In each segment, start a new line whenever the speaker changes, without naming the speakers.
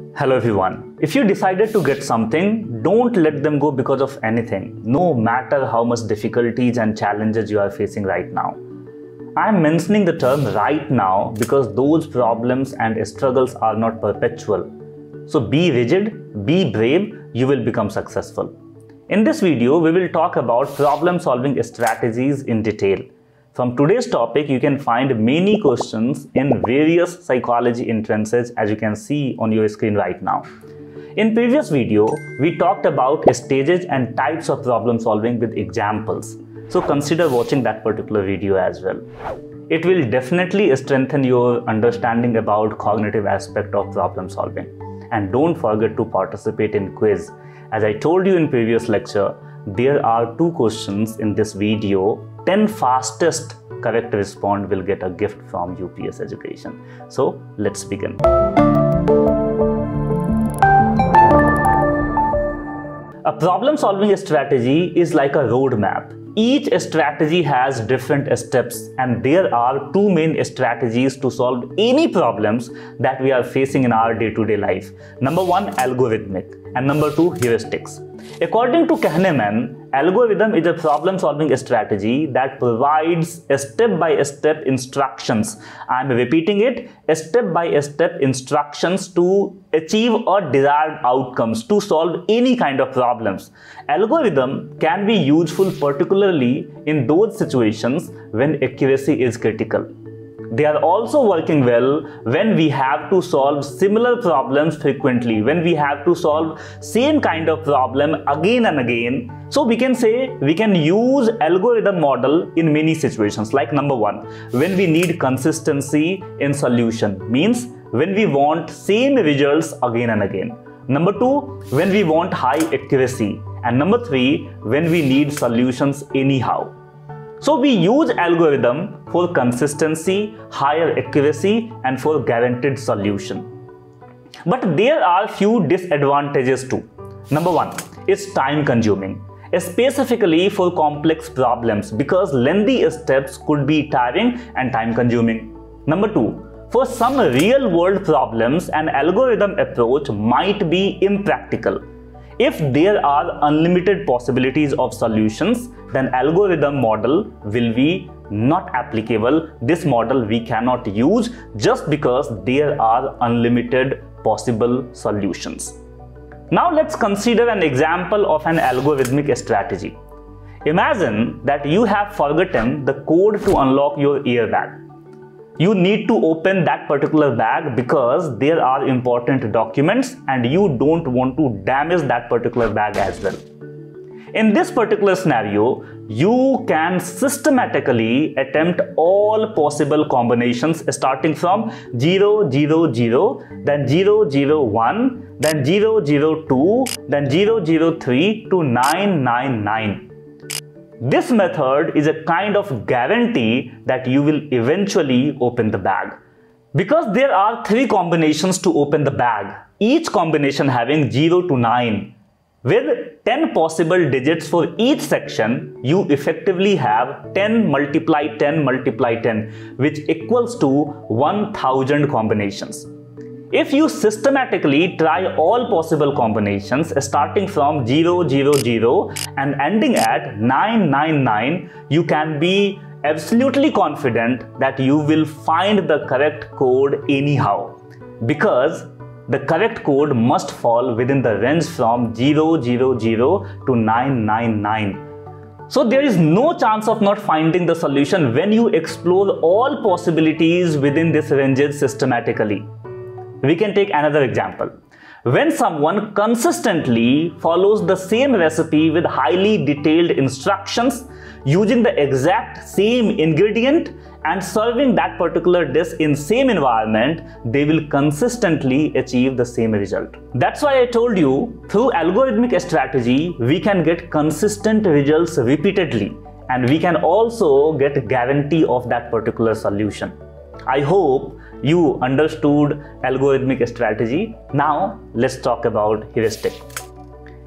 Hello everyone. If you decided to get something, don't let them go because of anything, no matter how much difficulties and challenges you are facing right now. I am mentioning the term right now because those problems and struggles are not perpetual. So be rigid, be brave, you will become successful. In this video, we will talk about problem solving strategies in detail. From today's topic, you can find many questions in various psychology entrances as you can see on your screen right now. In previous video, we talked about stages and types of problem solving with examples. So consider watching that particular video as well. It will definitely strengthen your understanding about cognitive aspect of problem solving. And don't forget to participate in quiz. As I told you in previous lecture, there are two questions in this video 10 fastest correct respond will get a gift from UPS Education. So let's begin. A problem solving strategy is like a roadmap. Each strategy has different steps and there are two main strategies to solve any problems that we are facing in our day-to-day -day life. Number one, algorithmic and number two, heuristics. According to Kahneman, algorithm is a problem-solving strategy that provides step-by-step -step instructions. I am repeating it, step-by-step -step instructions to achieve a desired outcomes, to solve any kind of problems. Algorithm can be useful particularly in those situations when accuracy is critical. They are also working well when we have to solve similar problems frequently, when we have to solve same kind of problem again and again. So we can say we can use algorithm model in many situations like number one, when we need consistency in solution means when we want same results again and again. Number two, when we want high accuracy. And number three, when we need solutions anyhow. So we use algorithm for consistency, higher accuracy and for guaranteed solution. But there are few disadvantages too. Number one, it's time consuming specifically for complex problems because lengthy steps could be tiring and time consuming. Number two, for some real world problems, an algorithm approach might be impractical if there are unlimited possibilities of solutions, then algorithm model will be not applicable. This model we cannot use just because there are unlimited possible solutions. Now let's consider an example of an algorithmic strategy. Imagine that you have forgotten the code to unlock your airbag you need to open that particular bag because there are important documents and you don't want to damage that particular bag as well. In this particular scenario, you can systematically attempt all possible combinations starting from 0, 0, 0, then 0, 0, 1, then 0, 0, 2, then 0, 0, 3 to 9, 9, 9. This method is a kind of guarantee that you will eventually open the bag. Because there are three combinations to open the bag, each combination having 0 to 9. With 10 possible digits for each section, you effectively have 10 multiply 10 multiply 10, which equals to 1000 combinations. If you systematically try all possible combinations starting from 000 and ending at 999, you can be absolutely confident that you will find the correct code anyhow because the correct code must fall within the range from 000 to 999. So there is no chance of not finding the solution when you explore all possibilities within this ranges systematically. We can take another example. When someone consistently follows the same recipe with highly detailed instructions using the exact same ingredient and serving that particular dish in same environment, they will consistently achieve the same result. That's why I told you through algorithmic strategy, we can get consistent results repeatedly and we can also get guarantee of that particular solution. I hope you understood algorithmic strategy. Now let's talk about heuristic.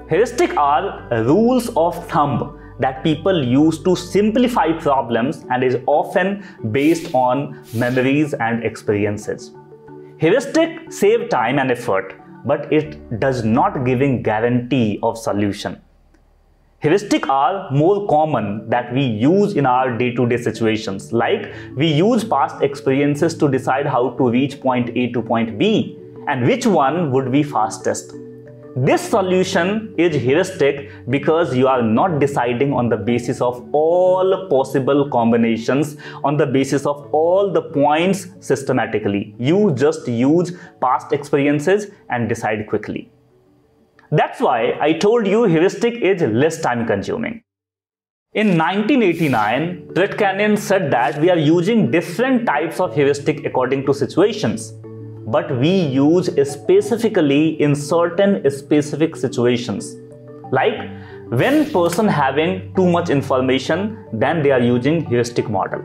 Heuristic are rules of thumb that people use to simplify problems and is often based on memories and experiences. Heuristic save time and effort but it does not giving guarantee of solution. Heuristic are more common that we use in our day-to-day -day situations. Like we use past experiences to decide how to reach point A to point B and which one would be fastest. This solution is heuristic because you are not deciding on the basis of all possible combinations, on the basis of all the points systematically. You just use past experiences and decide quickly. That's why I told you heuristic is less time consuming. In 1989, Brett Canyon said that we are using different types of heuristic according to situations, but we use specifically in certain specific situations. Like when person having too much information, then they are using heuristic model.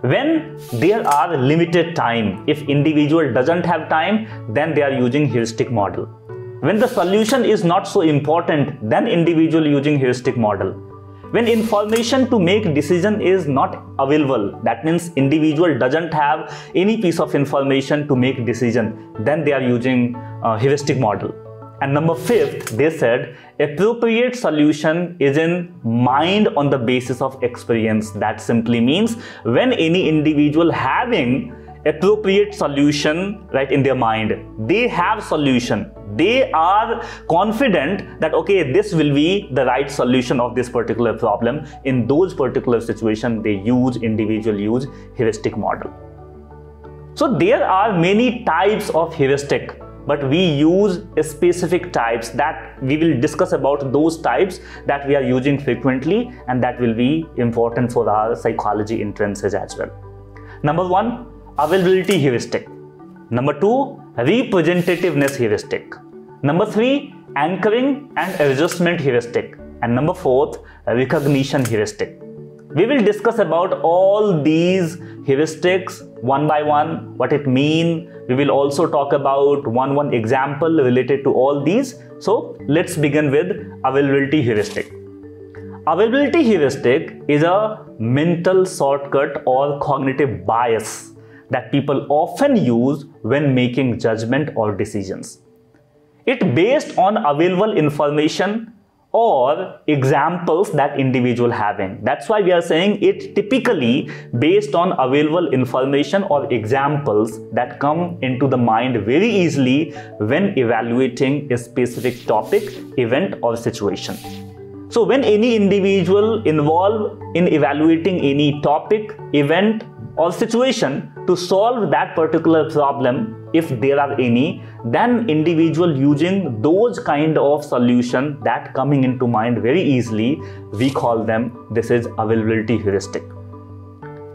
When there are limited time, if individual doesn't have time, then they are using heuristic model. When the solution is not so important, then individual using heuristic model. When information to make decision is not available, that means individual doesn't have any piece of information to make decision, then they are using uh, heuristic model. And number fifth, they said appropriate solution is in mind on the basis of experience. That simply means when any individual having appropriate solution right in their mind, they have solution. They are confident that okay this will be the right solution of this particular problem in those particular situation they use individual use heuristic model. So there are many types of heuristic but we use specific types that we will discuss about those types that we are using frequently and that will be important for our psychology entrances as well. Number one availability heuristic number two representativeness heuristic Number three, anchoring and adjustment heuristic. And number fourth, recognition heuristic. We will discuss about all these heuristics one by one, what it mean. We will also talk about one one example related to all these. So let's begin with availability heuristic. Availability heuristic is a mental shortcut or cognitive bias that people often use when making judgment or decisions. It based on available information or examples that individual having that's why we are saying it typically based on available information or examples that come into the mind very easily when evaluating a specific topic event or situation. So when any individual involved in evaluating any topic event or situation to solve that particular problem if there are any then individual using those kind of solution that coming into mind very easily we call them this is availability heuristic.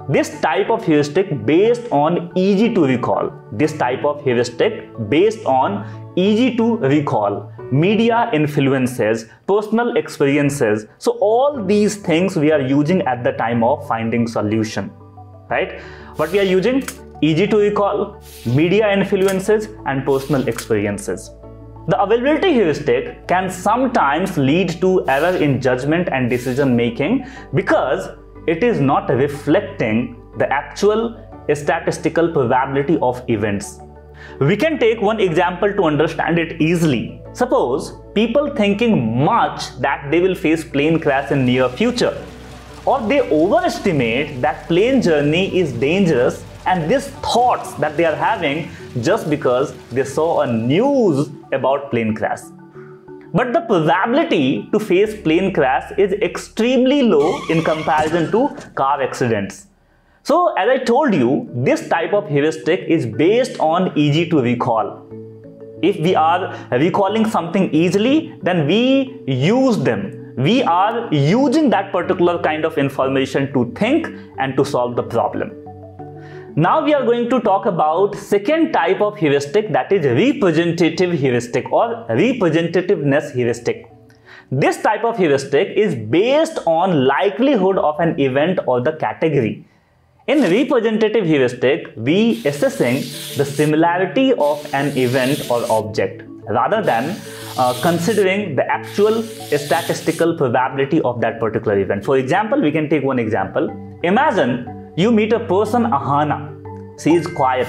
This type of heuristic based on easy to recall. This type of heuristic based on easy to recall. Media influences personal experiences. So all these things we are using at the time of finding solution right what we are using easy to recall, media influences, and personal experiences. The availability heuristic can sometimes lead to error in judgment and decision making because it is not reflecting the actual statistical probability of events. We can take one example to understand it easily. Suppose people thinking much that they will face plane crash in near future or they overestimate that plane journey is dangerous and these thoughts that they are having just because they saw a news about plane crash. But the probability to face plane crash is extremely low in comparison to car accidents. So as I told you, this type of heuristic is based on easy to recall. If we are recalling something easily, then we use them. We are using that particular kind of information to think and to solve the problem. Now we are going to talk about second type of heuristic that is representative heuristic or representativeness heuristic. This type of heuristic is based on likelihood of an event or the category. In representative heuristic, we assessing the similarity of an event or object rather than uh, considering the actual statistical probability of that particular event. For example, we can take one example. Imagine you meet a person, Ahana. She is quiet,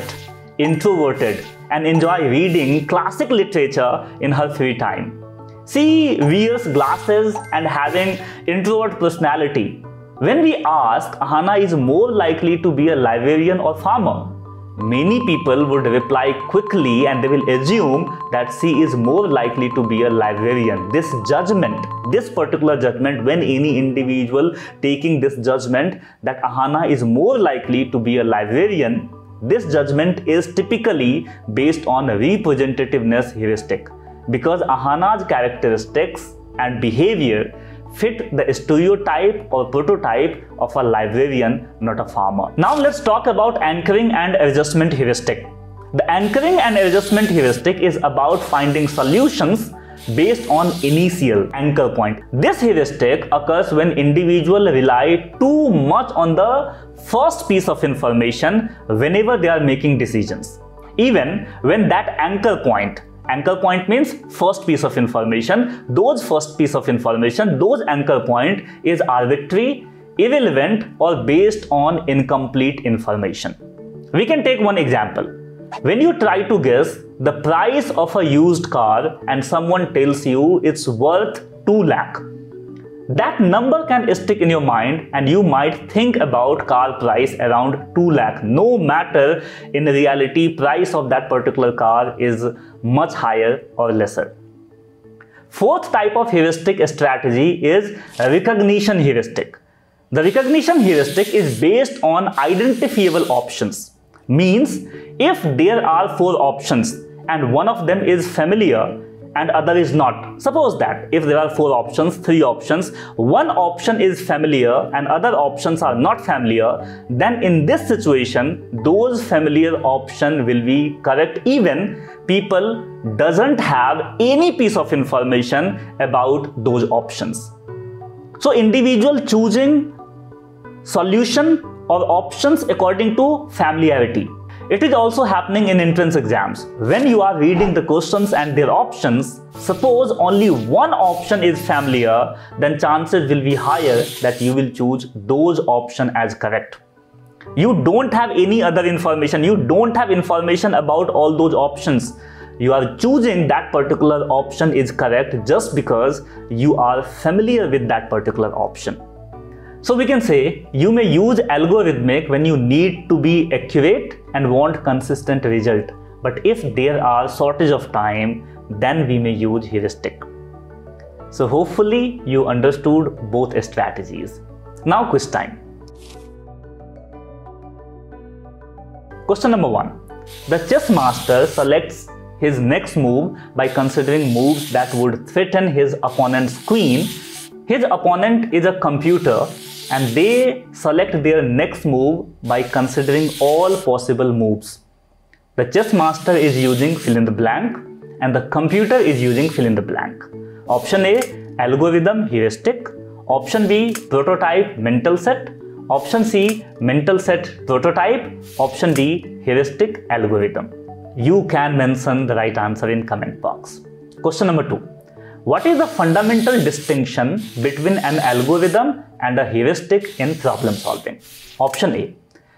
introverted, and enjoy reading classic literature in her free time. She wears glasses and having introvert personality. When we ask, Ahana is more likely to be a librarian or farmer. Many people would reply quickly and they will assume that she is more likely to be a librarian. This judgment, this particular judgment, when any individual taking this judgment that Ahana is more likely to be a librarian, this judgment is typically based on representativeness heuristic because Ahana's characteristics and behavior fit the stereotype or prototype of a librarian, not a farmer. Now let's talk about anchoring and adjustment heuristic. The anchoring and adjustment heuristic is about finding solutions based on initial anchor point. This heuristic occurs when individuals rely too much on the first piece of information whenever they are making decisions. Even when that anchor point Anchor point means first piece of information. Those first piece of information, those anchor point is arbitrary, irrelevant or based on incomplete information. We can take one example. When you try to guess the price of a used car and someone tells you it's worth 2 lakh, that number can stick in your mind and you might think about car price around 2 lakh. No matter in reality price of that particular car is much higher or lesser. Fourth type of heuristic strategy is recognition heuristic. The recognition heuristic is based on identifiable options. Means if there are four options and one of them is familiar and other is not. Suppose that if there are four options, three options, one option is familiar and other options are not familiar, then in this situation, those familiar option will be correct even people doesn't have any piece of information about those options. So individual choosing solution or options according to familiarity it is also happening in entrance exams. When you are reading the questions and their options, suppose only one option is familiar, then chances will be higher that you will choose those option as correct. You don't have any other information. You don't have information about all those options. You are choosing that particular option is correct just because you are familiar with that particular option. So we can say you may use algorithmic when you need to be accurate and want consistent result. But if there are shortage of time, then we may use heuristic. So hopefully you understood both strategies. Now quiz time. Question number one. The chess master selects his next move by considering moves that would threaten his opponent's queen. His opponent is a computer and they select their next move by considering all possible moves. The chess master is using fill in the blank and the computer is using fill in the blank. Option A algorithm heuristic, option B prototype mental set, option C mental set prototype, option D heuristic algorithm. You can mention the right answer in comment box. Question number 2. What is the fundamental distinction between an algorithm and a heuristic in problem solving? Option A.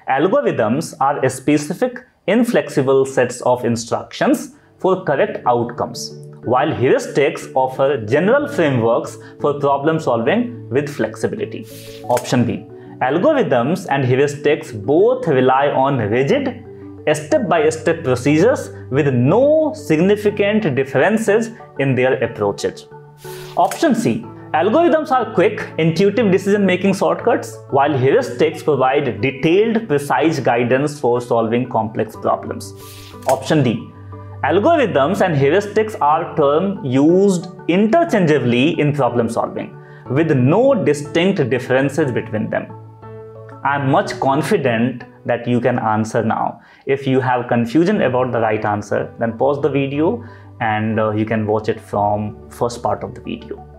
Algorithms are specific, inflexible sets of instructions for correct outcomes, while heuristics offer general frameworks for problem solving with flexibility. Option B. Algorithms and heuristics both rely on rigid, step-by-step procedures with no significant differences in their approaches. Option C. Algorithms are quick, intuitive decision-making shortcuts, while heuristics provide detailed, precise guidance for solving complex problems. Option D. Algorithms and heuristics are terms used interchangeably in problem solving, with no distinct differences between them. I am much confident that you can answer now. If you have confusion about the right answer, then pause the video and uh, you can watch it from first part of the video.